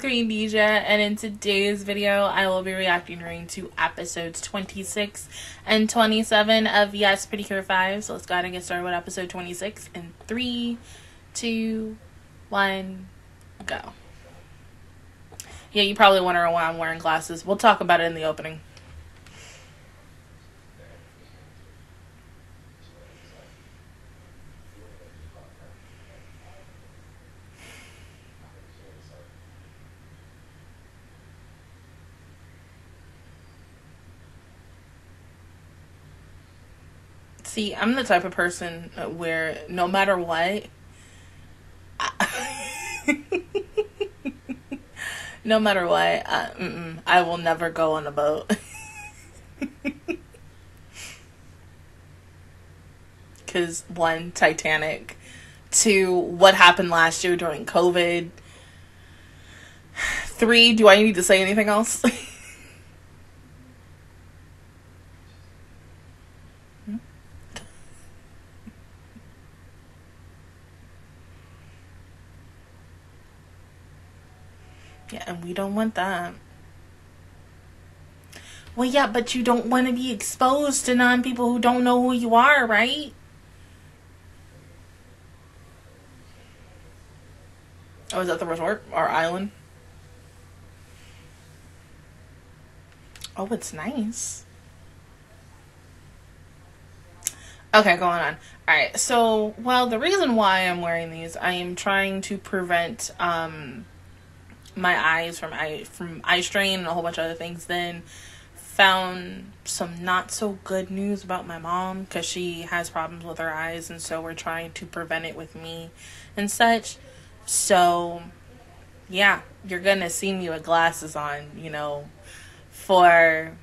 Queendija, and in today's video, I will be reacting to episodes 26 and 27 of Yes Pretty Cure 5. So let's go ahead and get started with episode 26 in 3, 2, 1, go. Yeah, you probably wonder why I'm wearing glasses. We'll talk about it in the opening. See, I'm the type of person where no matter what, no matter what, I, I will never go on a boat. Because, one, Titanic. Two, what happened last year during COVID. Three, do I need to say anything else? Yeah, and we don't want that. Well, yeah, but you don't want to be exposed to non people who don't know who you are, right? Oh, is that the resort or island? Oh, it's nice. Okay, going on. Alright, so, well, the reason why I'm wearing these, I am trying to prevent, um, my eyes from eye from eye strain and a whole bunch of other things. Then found some not so good news about my mom because she has problems with her eyes, and so we're trying to prevent it with me and such. So, yeah, you're gonna see me with glasses on, you know, for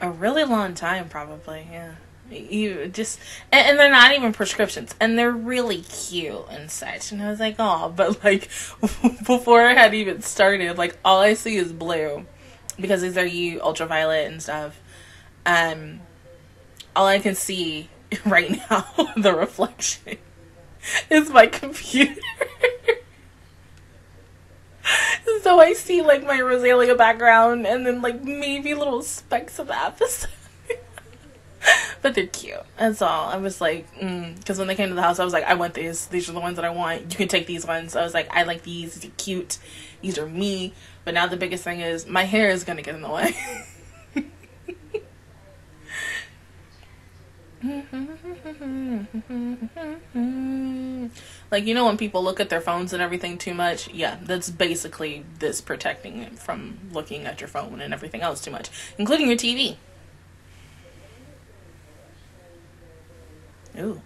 a really long time, probably. Yeah you just and, and, they're not even prescriptions and they're really cute and such. And i was like oh but like before i had even started like all i see is blue because these are you ultraviolet and stuff. Um all i can see right now the reflection is my computer. So i see like my rosalia background and then like maybe little specks of the episode but they're cute. That's all. I was like, because mm. when they came to the house, I was like, I want these. These are the ones that I want. You can take these ones. I was like, I like these. These are cute. These are me. But now the biggest thing is my hair is gonna get in the way. like you know when people look at their phones and everything too much yeah that's basically this protecting it from looking at your phone and everything else too much including your tv Ooh.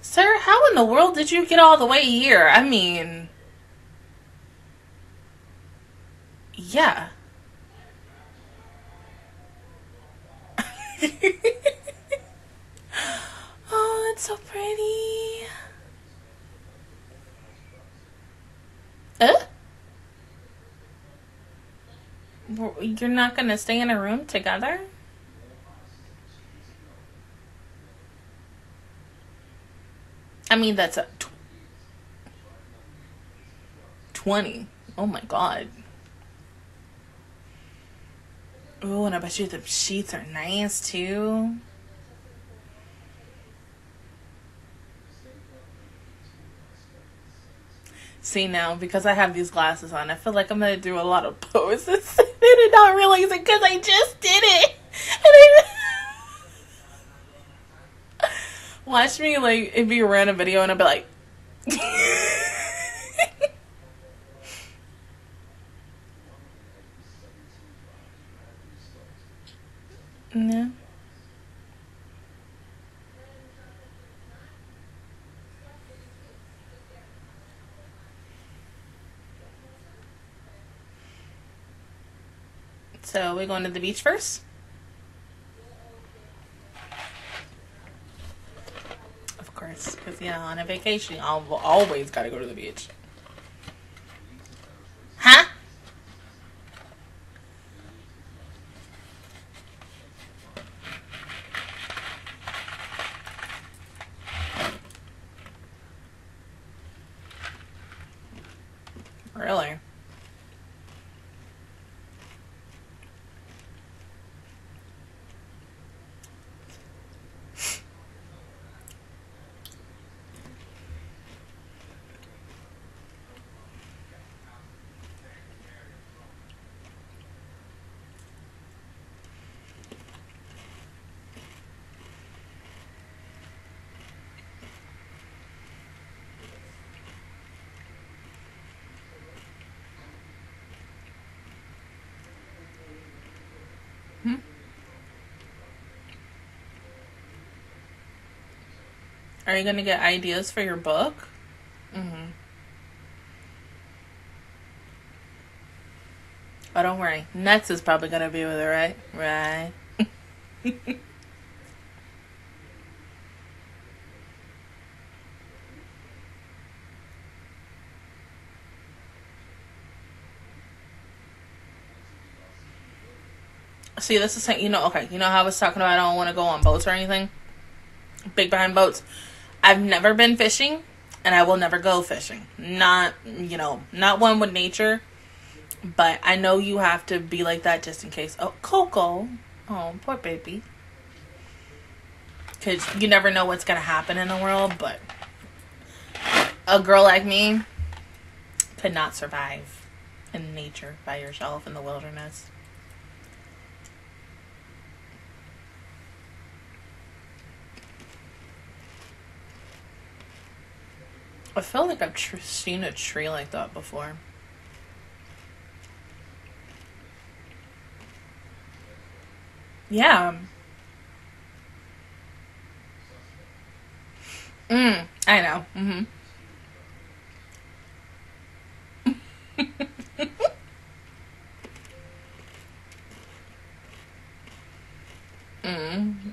Sir, how in the world did you get all the way here? I mean, yeah. oh, it's so pretty. Uh? You're not gonna stay in a room together? I mean, that's a tw- 20. Oh my god. Oh, and I bet you the sheets are nice too. See now, because I have these glasses on, I feel like I'm gonna do a lot of poses. and not realize it because I just did it. And I Watch me like it'd be a random video and I'd be like Yeah. So we're going to the beach first? Course. Because, yeah, on a vacation, I'll always got to go to the beach. Huh? Really? Are you gonna get ideas for your book? Mm-hmm. Oh, don't worry. Nuts is probably gonna be with her, right? Right. See, this is saying you know, okay, you know how I was talking about I don't want to go on boats or anything? Big behind boats. I've never been fishing and I will never go fishing. Not, you know, not one with nature. But I know you have to be like that just in case. Oh, Coco. Oh, poor baby. Because you never know what's going to happen in the world. But a girl like me could not survive in nature by yourself in the wilderness. I feel like I've tr- seen a tree like that before. Yeah. Mm, I know. Mm-hmm. mm.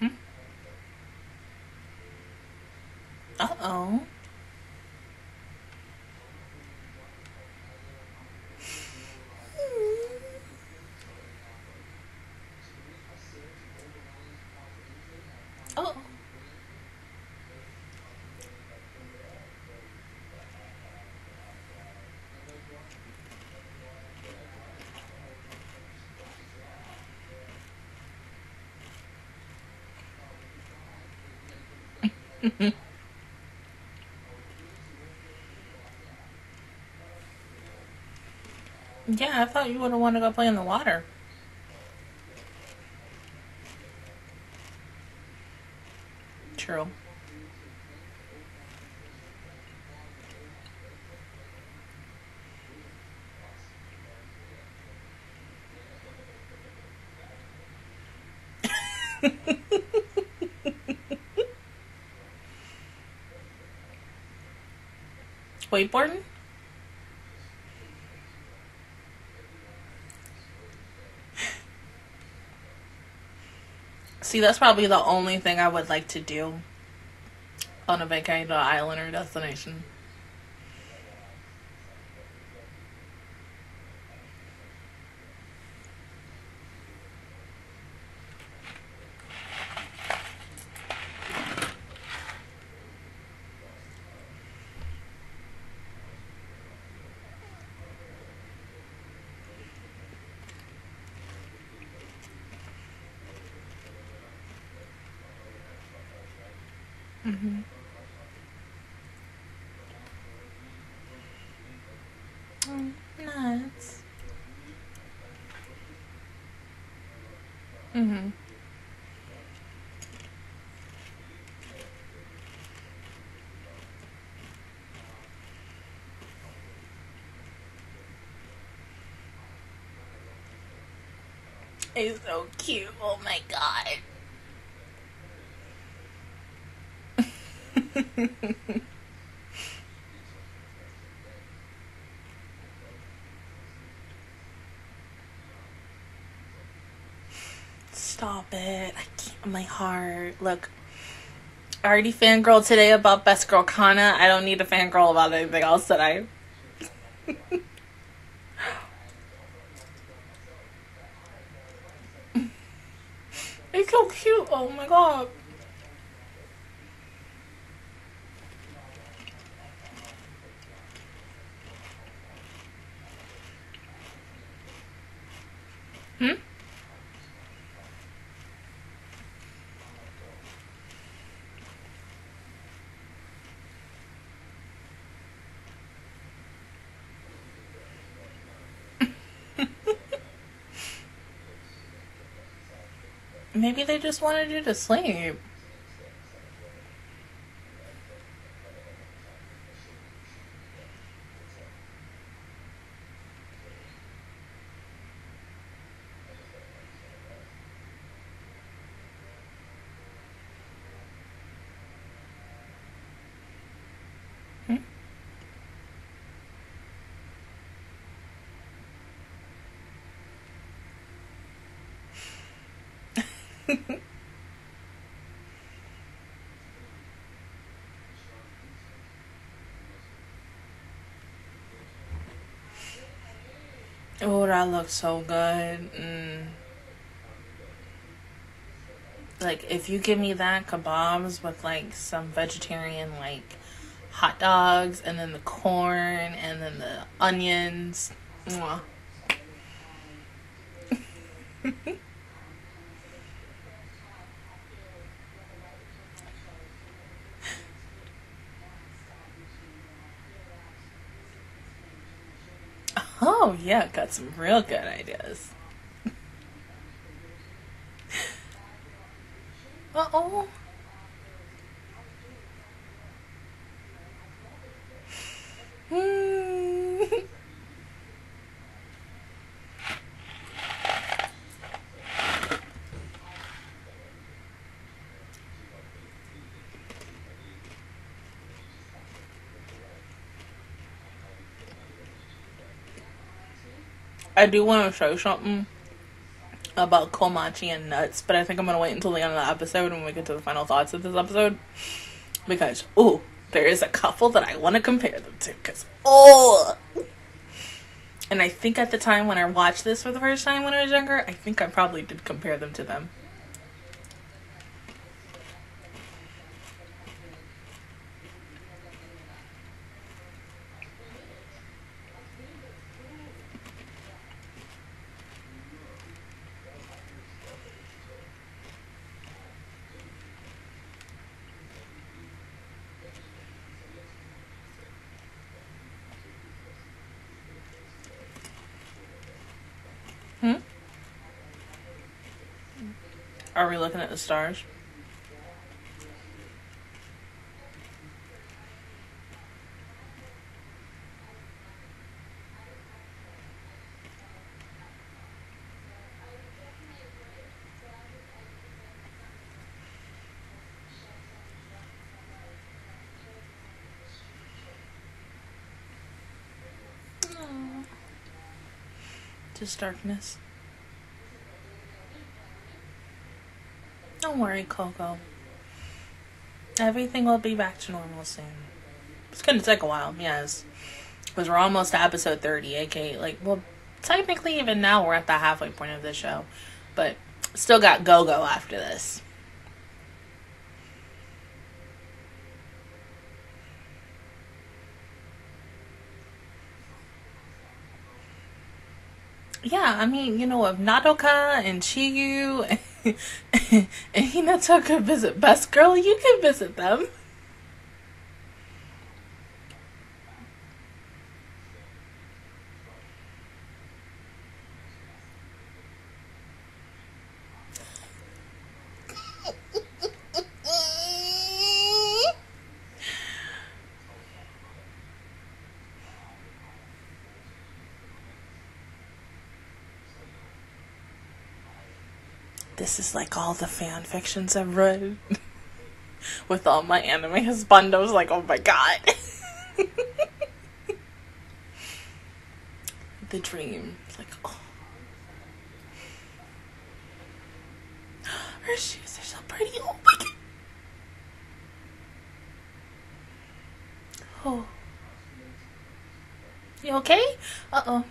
Hmm? Uh oh. Yeah, I thought you would have wanted to go play in the water. True. Wakeboarding? See, that's probably the only thing I would like to do on a vacation island or destination. Mm-hmm. Oh, nice. Mm-hmm. He's so cute. Oh my god. Stop it. I can't. My heart. Look, I already fangirl today about Best Girl Kana. I don't need to fangirl about anything else today. it's so cute. Oh my god. Hmm? Maybe they just wanted you to sleep. Hmm? Oh, that looks so good. Mm. Like, if you give me that kebabs with like some vegetarian, like hot dogs, and then the corn, and then the onions. Mwah. Oh, yeah, got some real good ideas. Uh oh. Hmm. I do want to show something about Komachi and Nuts, but I think I'm gonna wait until the end of the episode when we get to the final thoughts of this episode because oh, there is a couple that I want to compare them to because oh, and I think at the time when I watched this for the first time when I was younger, I think I probably did compare them to them. Hmm? Are we looking at the stars? Just darkness. Don't worry, Coco. Everything will be back to normal soon. It's gonna take a while, yes. Because we're almost to episode 30, aka, like, well, technically, even now, we're at the halfway point of the show. But still got go go after this. Yeah, I mean, you know, of Nodoka and Chiyu and Hinata could visit Best Girl, you can visit them. This is like all the fan fictions I've read with all my anime husbandos. Like, oh my god. the dream. Like, oh. Her shoes are so pretty. Oh my god. Oh. You okay? Uh oh.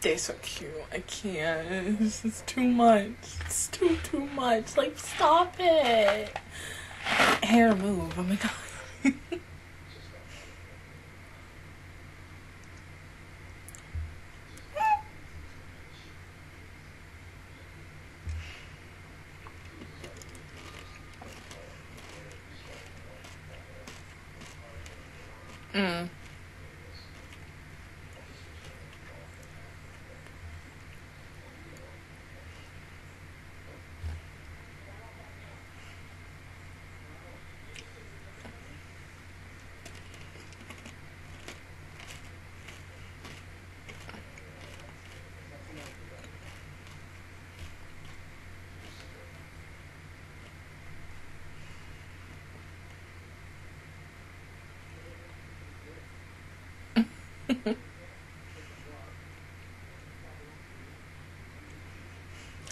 They're so cute. I can't. This is too much. It's too too much. Like stop it. Hair move. Oh my god. mm.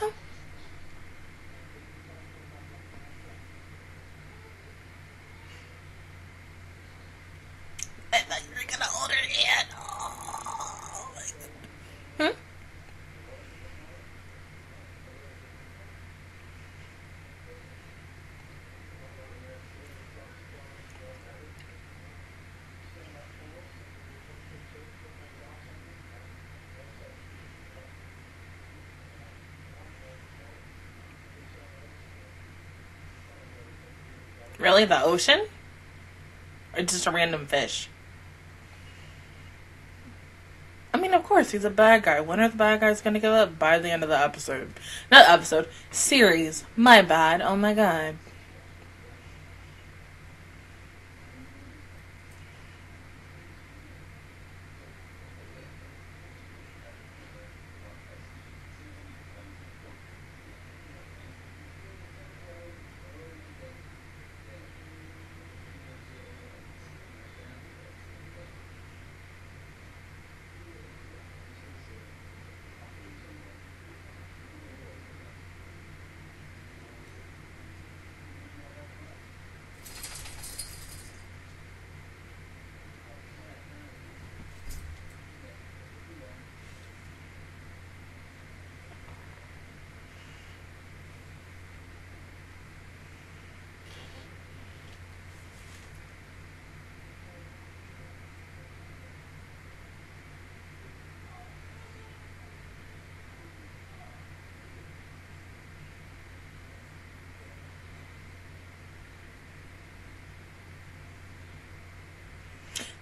oh. I thought you were gonna hold her hand. Oh, my God. Hmm? Really? The ocean? Or just a random fish? I mean, of course, he's a bad guy. When are the bad guys gonna give up? By the end of the episode. Not episode, series. My bad. Oh my god.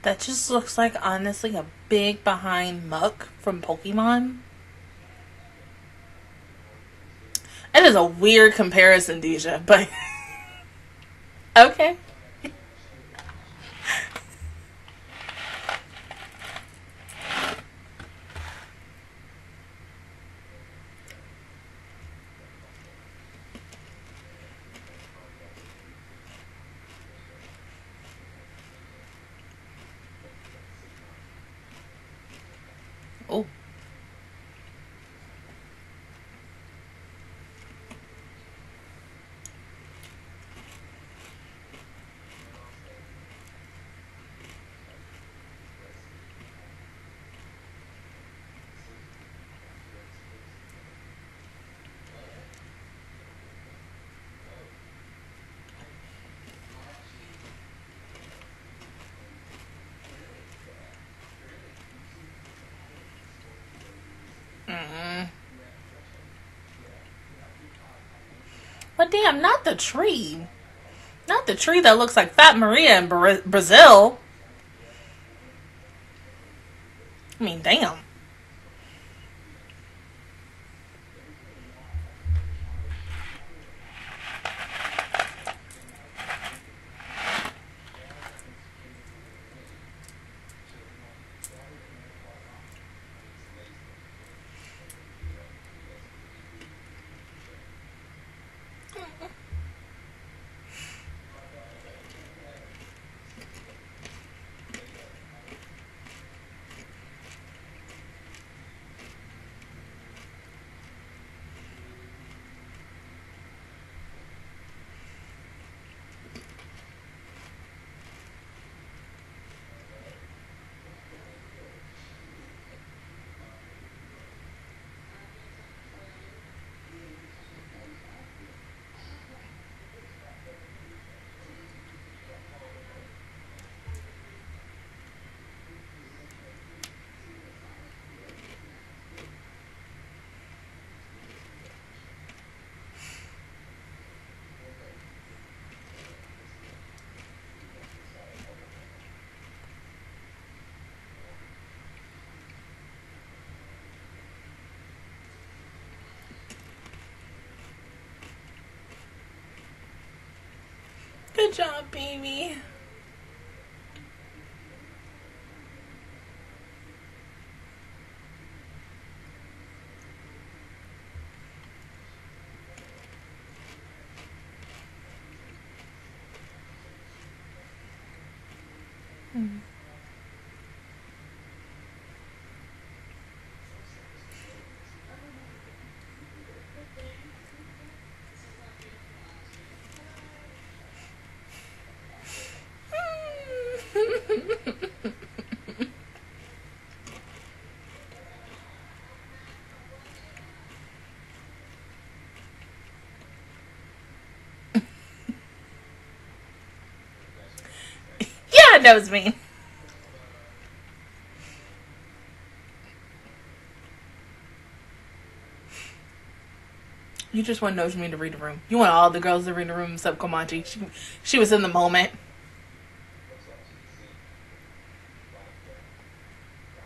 That just looks like honestly a big behind Muk from Pokemon. It is a weird comparison, Dija, but okay. Oh. Mm. But damn, not the tree. Not the tree that looks like Fat Maria in Bra- Brazil. Job, baby. Mm. Was me. You just want Nozomi to read the room. You want all the girls to read the room except Komachi. She, she was in the moment.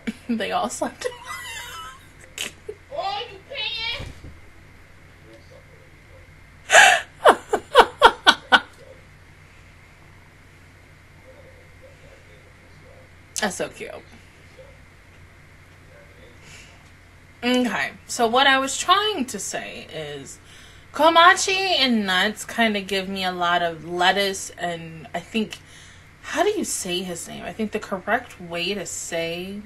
they all slept. Oh, you paying? That's so cute. Okay, so what I was trying to say is Komachi and Nuts kind of give me a lot of Lettuce and I think how do you say his name? I think the correct way to say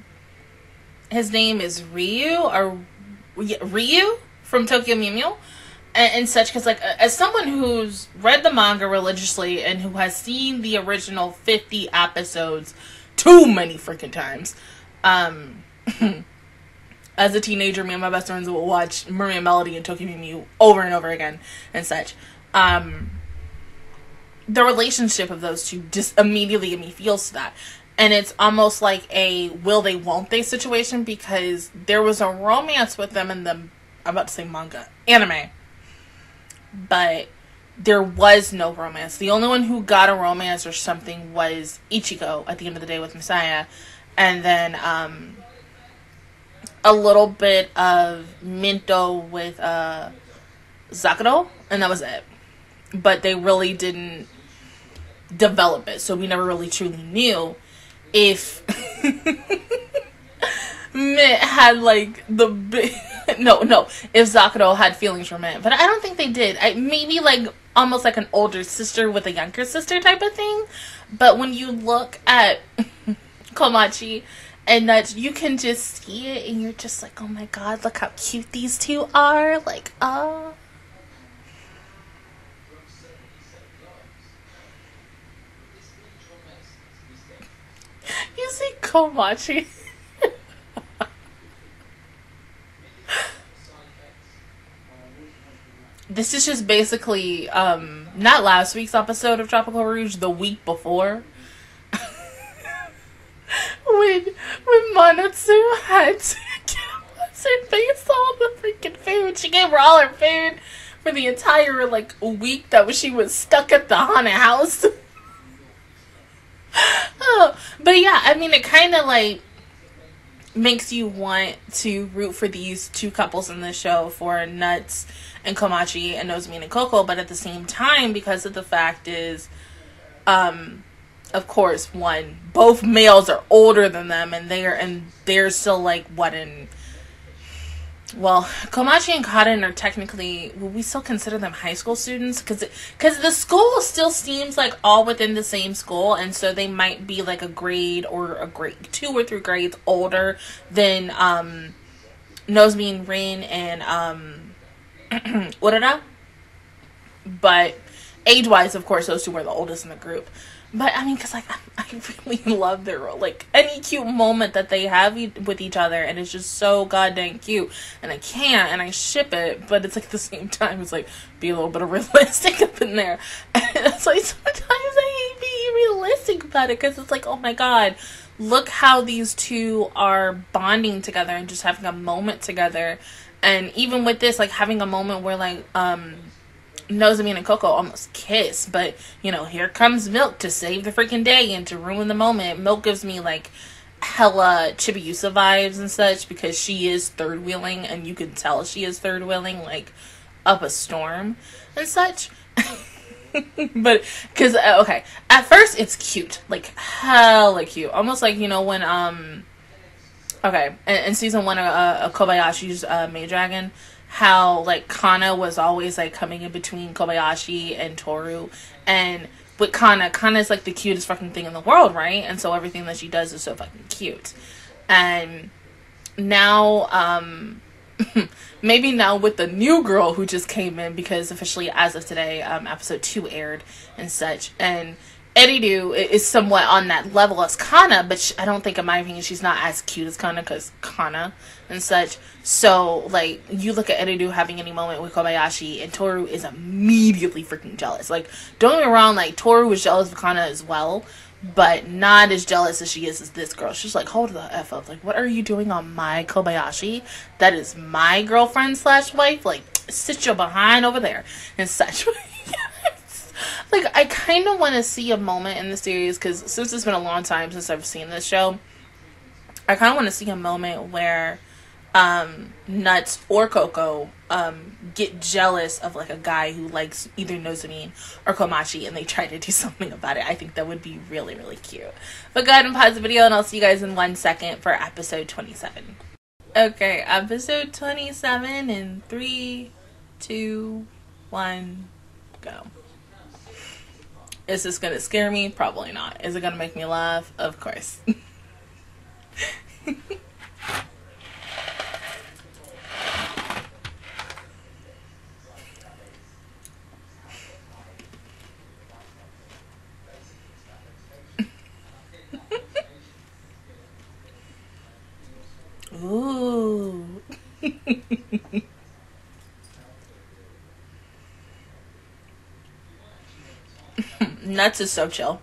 his name is Ryu or Ryu from Tokyo Mew Mew and, and such because like as someone who's read the manga religiously and who has seen the original 50 episodes too many freaking times. Um as a teenager me and my best friends would watch Mermaid Melody and Tokyo Mew over and over again and such. Um the relationship of those two just immediately gave me feels to that. And it's almost like a will they won't they situation because there was a romance with them in the I'm about to say manga anime. But there was no romance. The only one who got a romance or something was Ichigo at the end of the day with Masaya, and then um, a little bit of Minto with uh, Zakuro, and that was it. But they really didn't develop it, so we never really truly knew if Mint had like the big. No, no. If Zakuro had feelings for Mint, but I don't think they did. I maybe like almost like an older sister with a younger sister type of thing. But when you look at Komachi and that you can just see it and you're just like, oh my god, look how cute these two are. Like, oh. You see Komachi. this is just basically um not last week's episode of Tropical Rouge, the week before. when when Manatsu had to give face all the freaking food. She gave her all her food for the entire like week that she was stuck at the haunted house. oh, but yeah, I mean it kinda like makes you want to root for these two couples in the show for Nuts and Komachi and Nozomi and Coco, but at the same time, because of the fact is, um, of course, one, both males are older than them and they're and they're still like what in well, Komachi and Karen are technically will we still consider them high school students because because the school still seems like all within the same school, and so they might be like a grade or a grade two or three grades older than um Nozomi and Rin and um Urara. But age wise, of course, those two were the oldest in the group. But I mean, cause like I really love their like any cute moment that they have e- with each other, and it's just so goddamn cute. And I can't, and I ship it, but it's like at the same time, it's like be a little bit of realistic up in there. And it's like sometimes I hate being realistic about it, cause it's like oh my god, look how these two are bonding together and just having a moment together. And even with this, like having a moment where like um Nozomi and Coco almost kiss, but you know, here comes Milk to save the freaking day and to ruin the moment. Milk gives me like hella Chibiusa vibes and such because she is third wheeling and you can tell she is third wheeling like up a storm and such. but because uh, okay, at first it's cute, like hella cute, almost like you know when um, okay, in, in season one of, uh, Kobayashi's uh, Maid Dragon, how like Kana was always like coming in between Kobayashi and Toru, and with Kana, Kana is like the cutest fucking thing in the world, right? And so everything that she does is so fucking cute, and now um maybe now with the new girl who just came in because officially as of today um episode 2 aired and such. And Ilulu is somewhat on that level as Kana, but she, I don't think, in my opinion, she's not as cute as Kana because Kana and such. So, like, you look at Ilulu having any moment with Kobayashi, and Toru is immediately freaking jealous. Like, don't get me wrong, like, Toru was jealous of Kana as well, but not as jealous as she is as this girl. She's like, hold the F up. Like, what are you doing on my Kobayashi? That is my girlfriend slash wife. Like, sit your behind over there and such. Like, I kind of want to see a moment in the series because since it's been a long time since I've seen this show, I kind of want to see a moment where um, Nuts or Coco um, get jealous of like a guy who likes either Nozomi or Komachi and they try to do something about it. I think that would be really, really cute. But go ahead and pause the video and I'll see you guys in one second for episode 27. Okay, episode 27 in three, two, one, go. Is this gonna scare me? Probably not. Is it gonna make me laugh? Of course. Ooh. Nuts is so chill.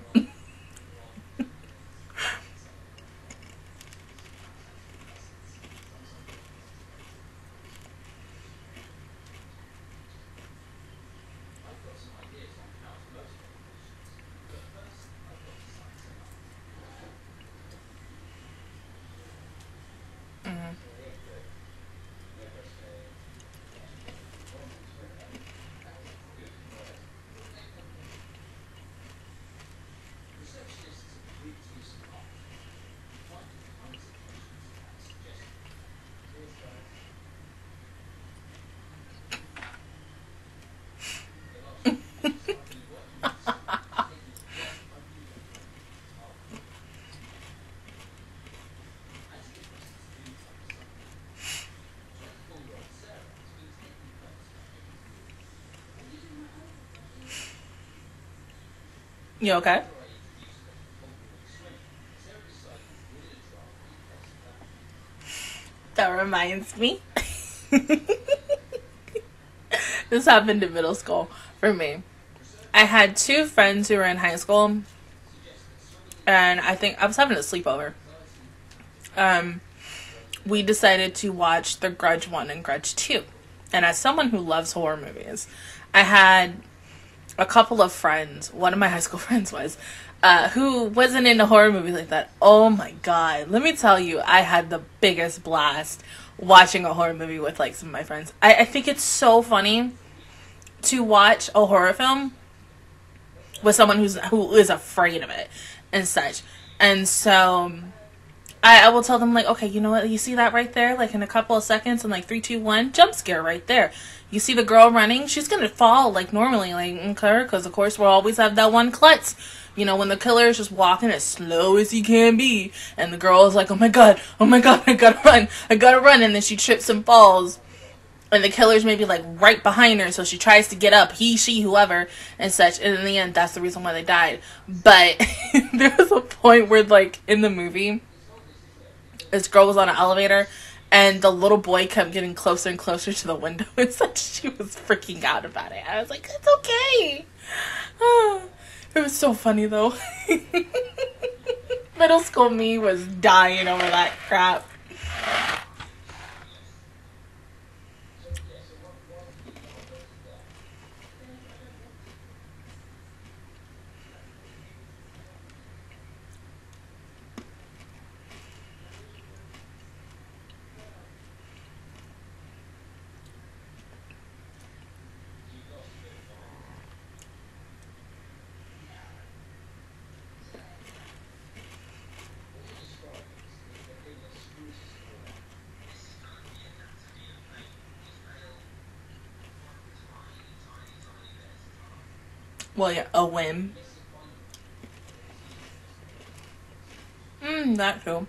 You okay? That reminds me. this happened in middle school for me. I had two friends who were in high school, and I think I was having a sleepover. Um, we decided to watch The Grudge 1 and Grudge 2. And as someone who loves horror movies, I had a couple of friends, one of my high school friends was, uh, who wasn't into horror movies like that. Oh my god. Let me tell you, I had the biggest blast watching a horror movie with like some of my friends. I, I think it's so funny to watch a horror film with someone who's who is afraid of it and such. And so I, I will tell them like, okay, you know what? You see that right there? Like in a couple of seconds, and like three, two, one, jump scare right there. You see the girl running? She's gonna fall like normally, like okay, because of course we'll always have that one klutz. You know, when the killer is just walking as slow as he can be, and the girl is like, oh my god, oh my god, I gotta run, I gotta run, and then she trips and falls. And the killer's maybe like right behind her, so she tries to get up, he, she, whoever, and such. And in the end, that's the reason why they died. But there was a point where, like, in the movie, this girl was on an elevator and the little boy kept getting closer and closer to the window. And such she was freaking out about it. I was like it's okay. It was so funny though. Middle school me was dying over that crap Well, yeah, a whim. Mmm, that too.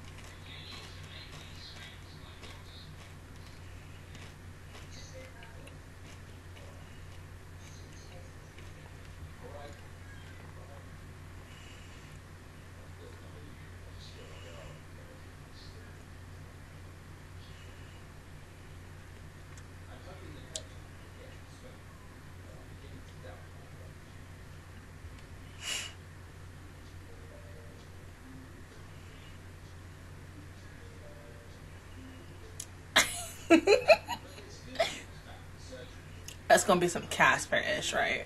That's gonna be some Casper ish, right?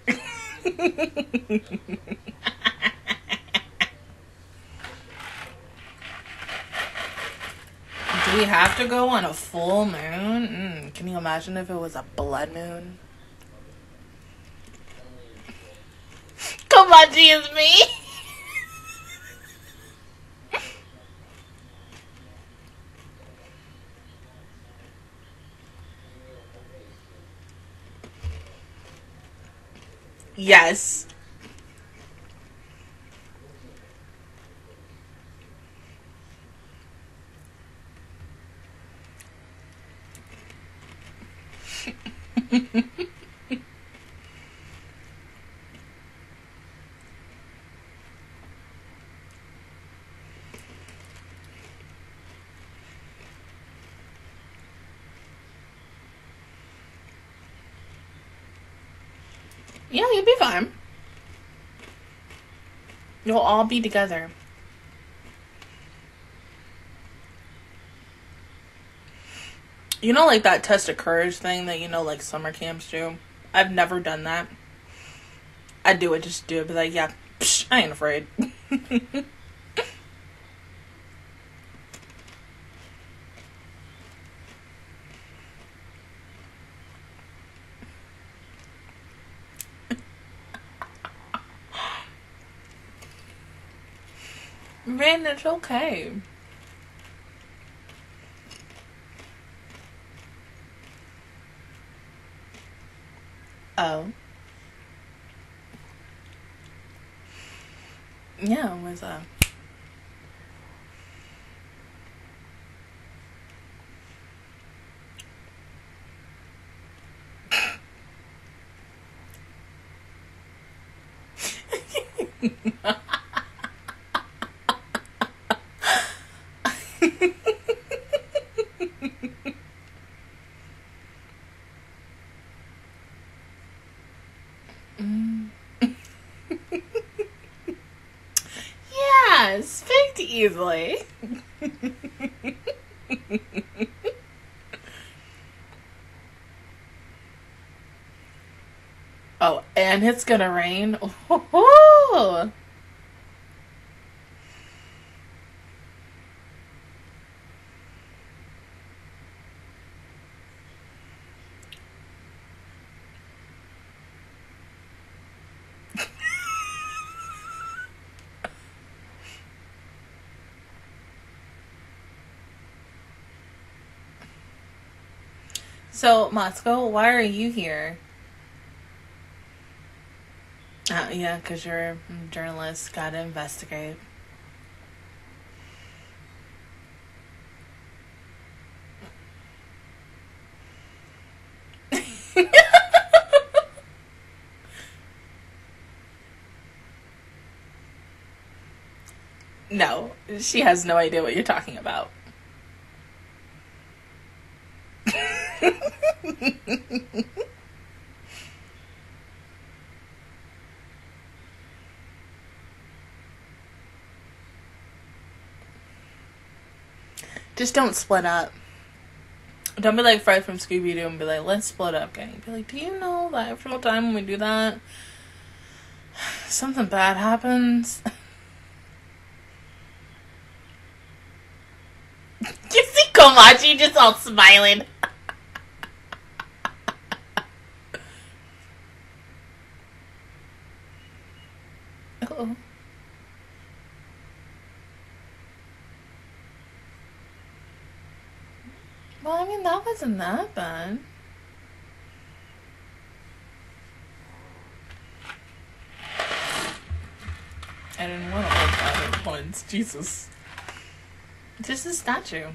Do we have to go on a full moon? Mm, can you imagine if it was a blood moon? Come on, is me. Yes. You'll be fine. You'll all be together. You know, like that test of courage thing that you know, like summer camps do. I've never done that. I do it just do it, but like, yeah, psh, I ain't afraid. Man, it's okay. Oh. Yeah, it was uh yeah, speak easily. oh, and it's gonna rain. So, Masuko, why are you here? Uh, yeah, because you're a journalist, gotta investigate. no, she has no idea what you're talking about. Just don't split up. Don't be like Fred from Scooby Doo and be like, let's split up, gang. Be like, do you know that every time when we do that, something bad happens? you see Komachi just all smiling. Isn't that bad? I didn't want all that at once. Jesus. Just a statue.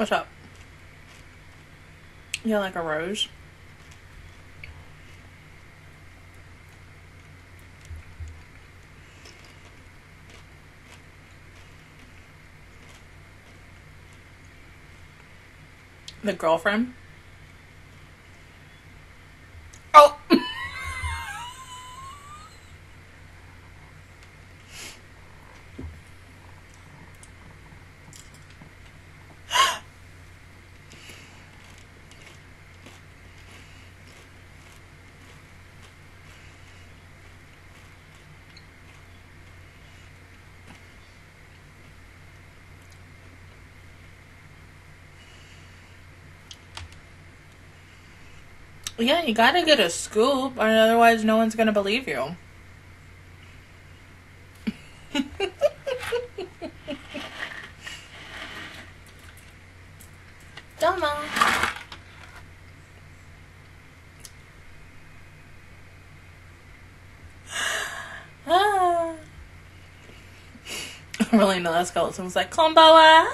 What's up? You like a rose? The girlfriend? Yeah, you gotta get a scoop, or otherwise no one's gonna believe you. Domo. ah. really no, that's cool. Someone's like, Kombawa.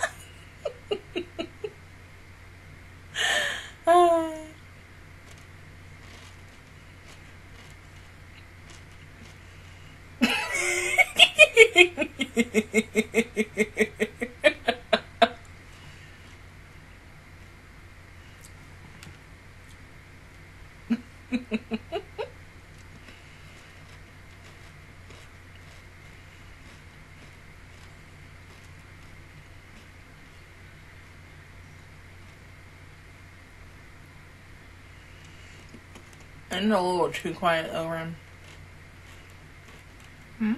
I'm a little too quiet over him. Hmm?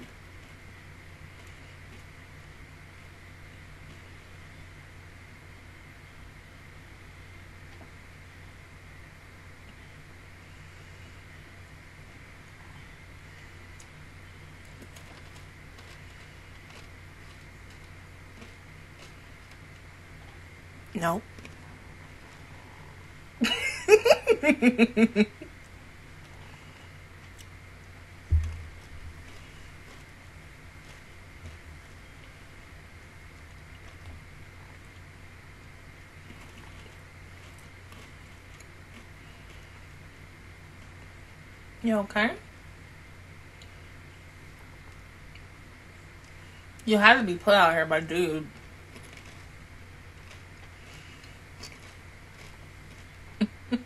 No. You okay? You had to be put out here by dude.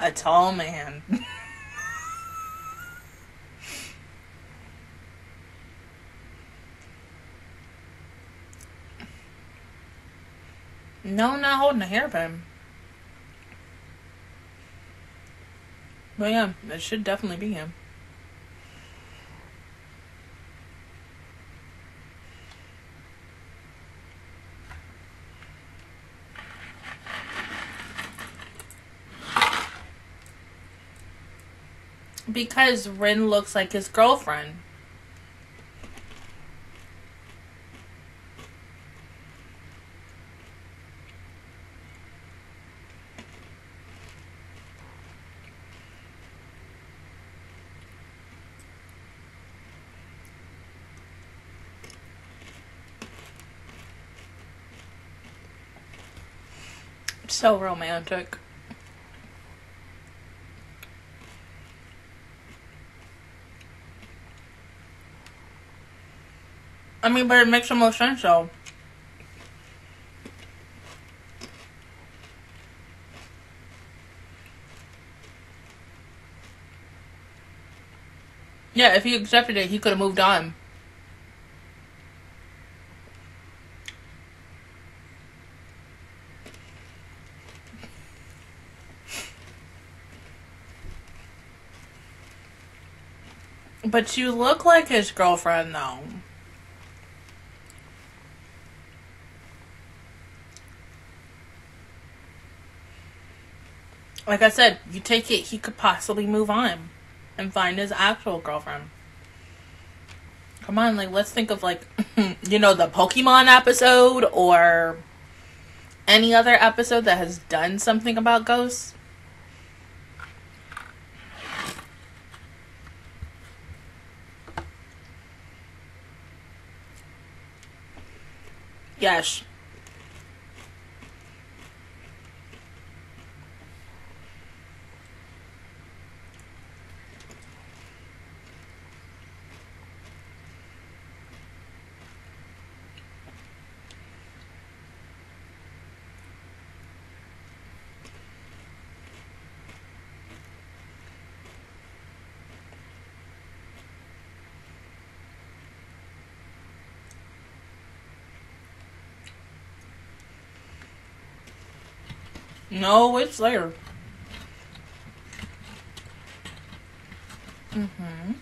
A tall man. No, not holding a hairpin. But yeah, it should definitely be him. Because Rin looks like his girlfriend. So romantic. I mean, but it makes the most sense though. Yeah, if he accepted it, he could have moved on. But you look like his girlfriend, though. Like I said, you take it, he could possibly move on and find his actual girlfriend. Come on, like, let's think of, like, you know, the Pokemon episode or any other episode that has done something about ghosts. Yes. No, it's there. Mm-hmm.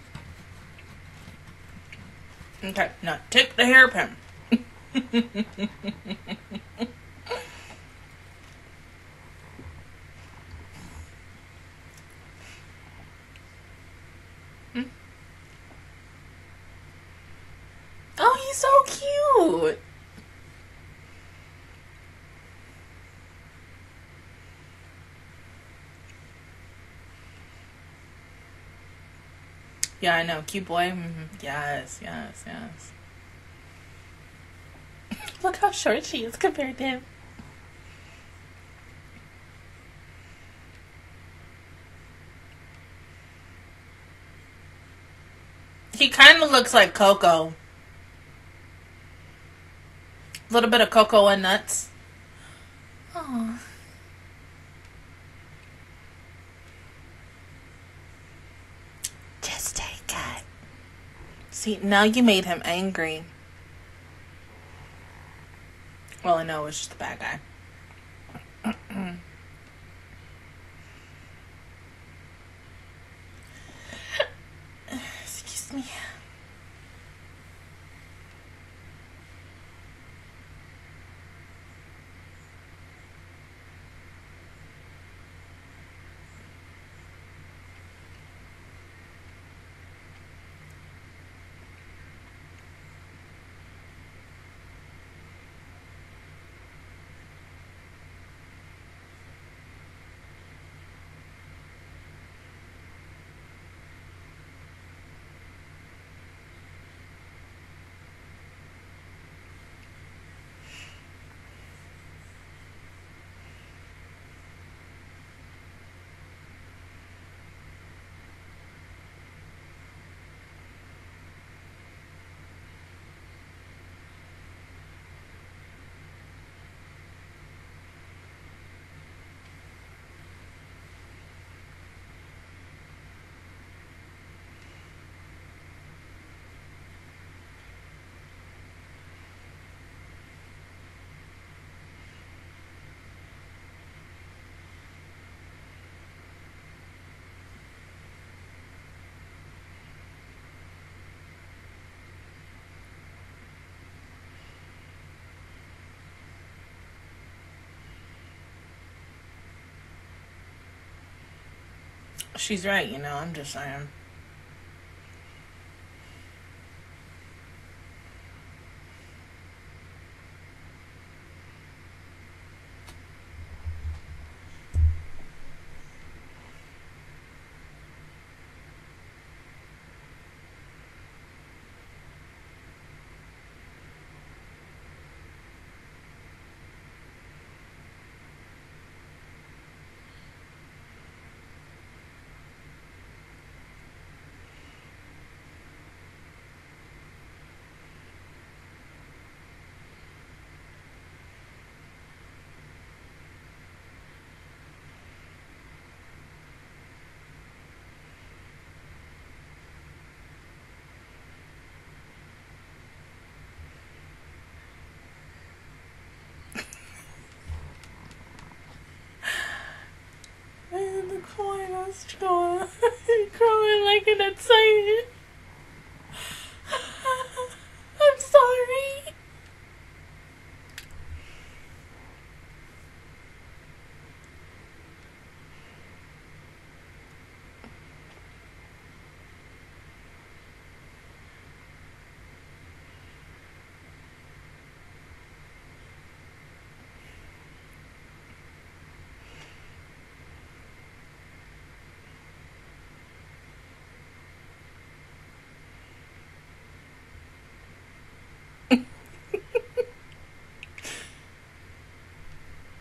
Okay, now take the hairpin. Hmm? oh, he's so cute. Yeah, I know. Cute boy. Mm-hmm. Yes, yes, yes. Look how short she is compared to him. He kind of looks like Coco. A little bit of Coco and nuts. Aww. See, now you made him angry. Well, I know it was just a bad guy. Excuse me. She's right, you know, I'm just saying. Crying, crying like an excited.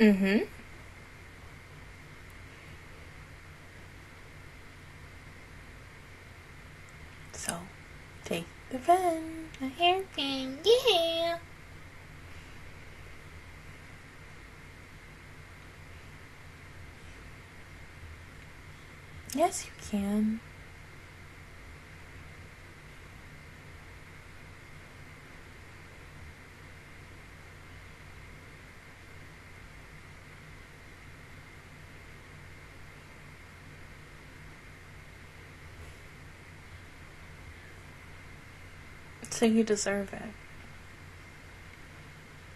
Mm-hmm. So, take the fun, a hairpin, yeah. Yes, you can. So you deserve it.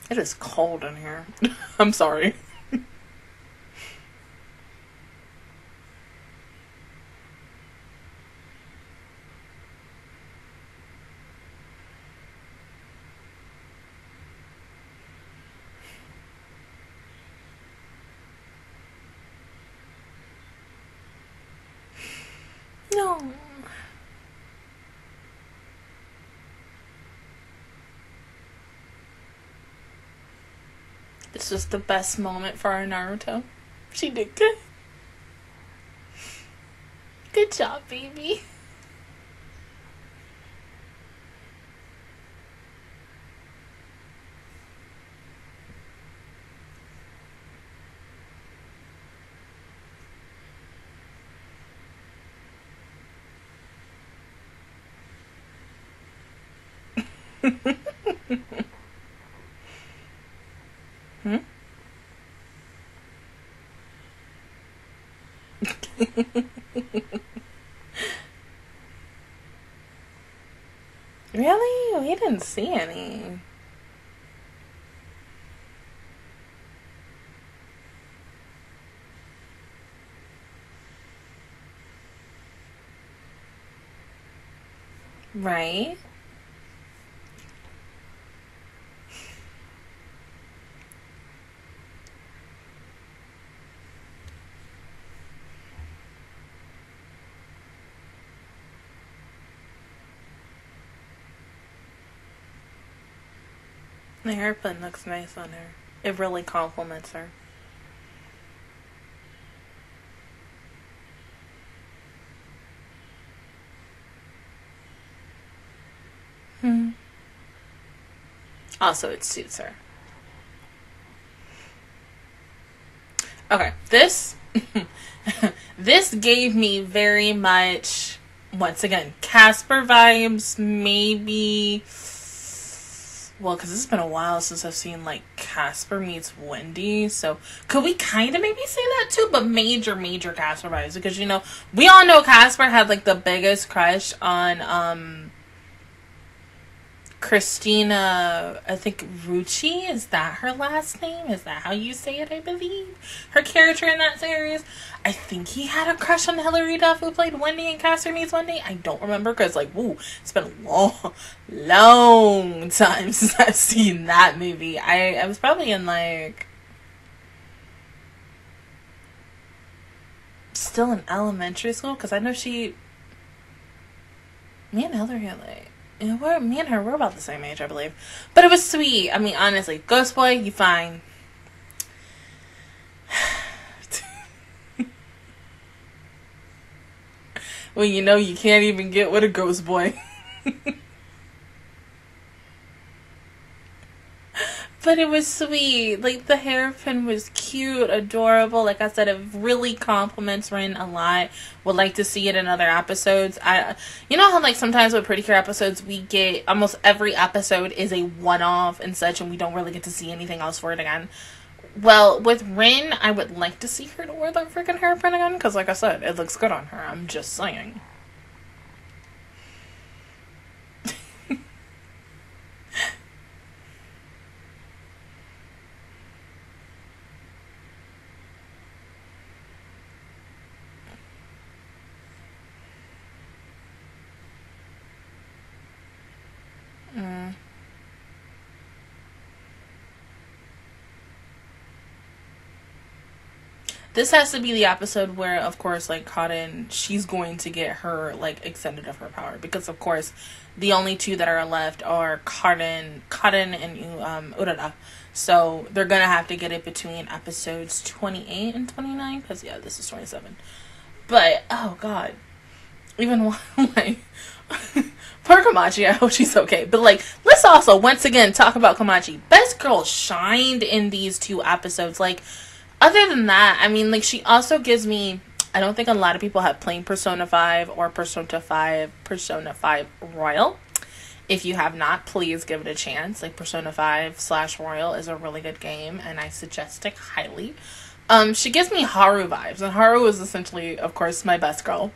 It is cold in here. I'm sorry. no. Was the best moment for our Naruto. She did good. Good job, baby. hmm? really? We didn't see any. Right? The hairpin looks nice on her. It really compliments her. Hmm. Also, it suits her. Okay, this this gave me very much once again Casper vibes, maybe well, because it's been a while since I've seen like Casper meets Wendy. So could we kind of maybe say that too? But major, major Casper vibes because you know we all know Casper had like the biggest crush on um Christina, I think Ricci, is that her last name? Is that how you say it, I believe? Her character in that series. I think he had a crush on Hilary Duff who played Wendy in Casper Meets Wendy. I don't remember because, like, woo, it's been a long, long time since I've seen that movie. I, I was probably in, like, still in elementary school because I know she, me and Hilary had, like, yeah, we're, me and her, we're about the same age, I believe. But it was sweet. I mean, honestly, Ghost Boy, you fine. well, you know, you can't even get with a Ghost Boy. But it was sweet. Like the hairpin was cute, adorable. Like I said, it really compliments Rin a lot. Would like to see it in other episodes. I, you know how like sometimes with Pretty Cure episodes we get almost every episode is a one off and such, and we don't really get to see anything else for it again. Well, with Rin, I would like to see her to wear that freaking hairpin again because, like I said, it looks good on her. I'm just saying. This has to be the episode where of course like cotton she's going to get her like extended of her power because of course the only two that are left are cotton cotton and um urara So they're gonna have to get it between episodes 28 and 29 because yeah, this is 27. But oh god, even like poor Komachi, I hope she's okay. But like, let's also once again talk about Komachi. Best girl shined in these two episodes. Like, other than that, I mean, like she also gives me. I don't think a lot of people have played Persona 5 or Persona 5 Persona 5 Royal. If you have not, please give it a chance. Like Persona 5 slash Royal is a really good game and I suggest it highly. Um, she gives me Haru vibes, and Haru is essentially, of course, my best girl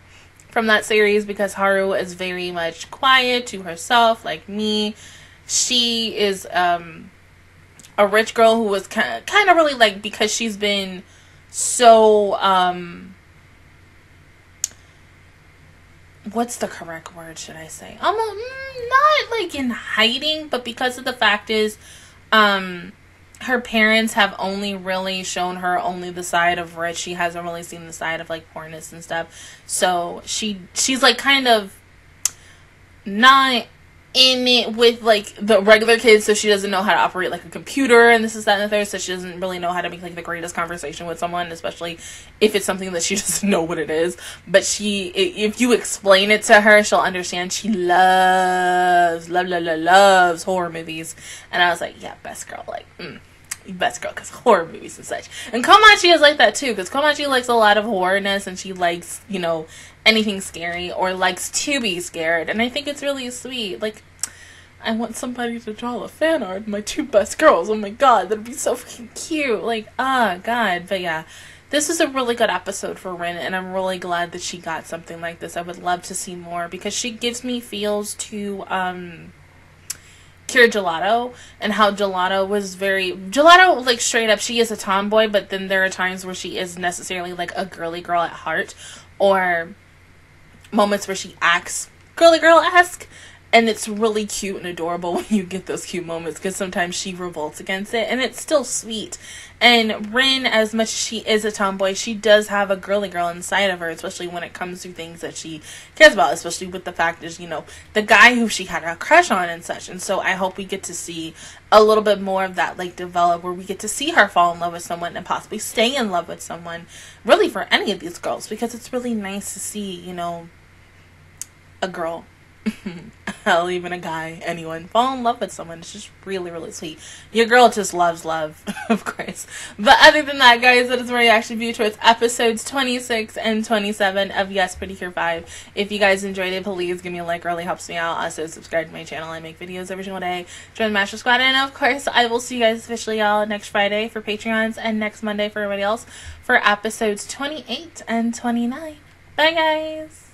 from that series because Haru is very much quiet to herself, like me. She is um, a rich girl who was kind of, kind of really like because she's been so um, what's the correct word should I say? Um, not like in hiding, but because of the fact is, um, her parents have only really shown her only the side of rich. She hasn't really seen the side of like poorness and stuff. So she she's like kind of not in it with like the regular kids, so she doesn't know how to operate like a computer and this is that and the third, so she doesn't really know how to make like the greatest conversation with someone, especially if it's something that she doesn't know what it is. But she, if you explain it to her, she'll understand. She loves, love, love, love, loves horror movies, and I was like, yeah, best girl, like. Mm best girl because horror movies and such. And Komachi is like that too because Komachi likes a lot of horrorness and she likes, you know, anything scary or likes to be scared. And I think it's really sweet. Like, I want somebody to draw a fan art of my two best girls. Oh my god, that'd be so fucking cute. Like, ah, god. But yeah, this is a really good episode for Rin, and I'm really glad that she got something like this. I would love to see more because she gives me feels to, um, Kira Gelato and how Gelato was very Gelato like straight up she is a tomboy but then there are times where she is necessarily like a girly girl at heart or moments where she acts girly girl esque and it's really cute and adorable when you get those cute moments because sometimes she revolts against it and it's still sweet. And Rin as much as she is a tomboy she does have a girly girl inside of her especially when it comes to things that she cares about especially with the fact is you know the guy who she had a crush on and such. And so I hope we get to see a little bit more of that like develop where we get to see her fall in love with someone and possibly stay in love with someone really for any of these girls because it's really nice to see you know a girl hell, even a guy, anyone, fall in love with someone. It's just really, really sweet. Your girl just loves love, of course. But other than that, guys, that is my reaction view towards episodes 26 and 27 of Yes Pretty Cure 5. If you guys enjoyed it, please give me a like. Really helps me out. Also, subscribe to my channel. I make videos every single day. Join the Master Squad. And, of course, I will see you guys officially, y'all, next Friday for Patreons and next Monday for everybody else for episodes 28 and 29. Bye, guys!